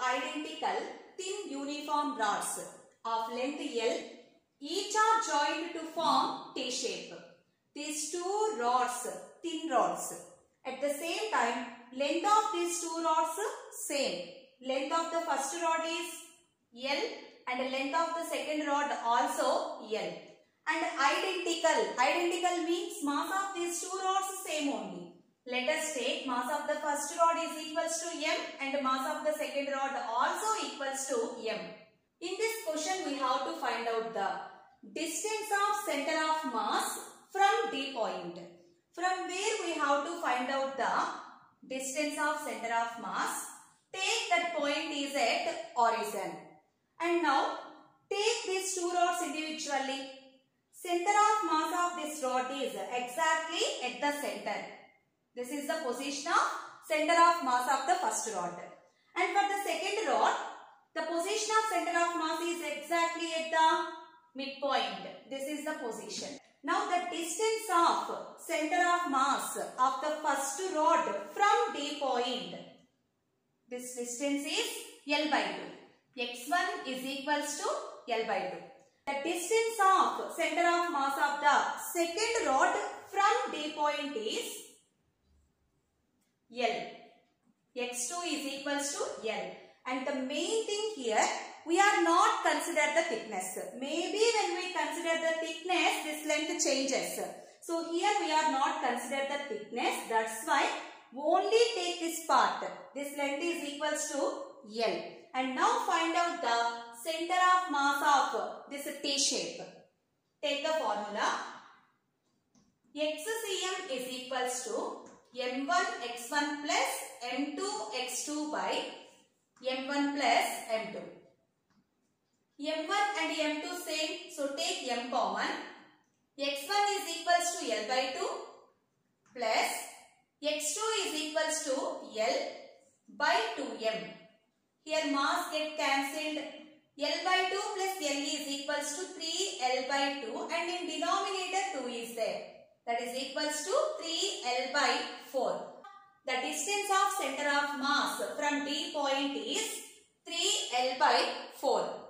identical thin uniform rods of length L each are joined to form T-shape. These two rods, thin rods. At the same time, length of these two rods same. Length of the first rod is L and length of the second rod also L. And identical. Identical means mass of these two rods same only. Let us take mass of the first rod is equals to M and mass of the second rod also equals to M. In this question we have to find out the distance of center of mass from D point. From where we have to find out the distance of center of mass. Take that point is at origin. And now take these two rods individually. Center of mass of this rod is exactly at the center. This is the position of center of mass of the first rod. And for the second rod, the position of center of mass is exactly at the midpoint. This is the position. Now the distance of center of mass of the first rod from D point. This distance is L by 2. x1 is equals to L by 2. The distance of center of mass of the second rod from D point is L. x2 is equals to L. And the main thing here, we are not consider the thickness. Maybe when we consider the thickness, this length changes. So here we are not consider the thickness. That's why only take this part. This length is equals to L. And now find out the center of mass of this T shape. Take the formula. XCM is equals to M1 x1 plus M2 x2 by M1 plus M2. M1 and M2 same, so take M common. X1 is equals to L by 2 plus X2 is equals to L by 2M. Here mass get cancelled. L by 2 plus L is equals to 3L by 2 and in denominator 2 is there. That is equals to 3L by 4. The distance of center of mass from D point is 3L by 4.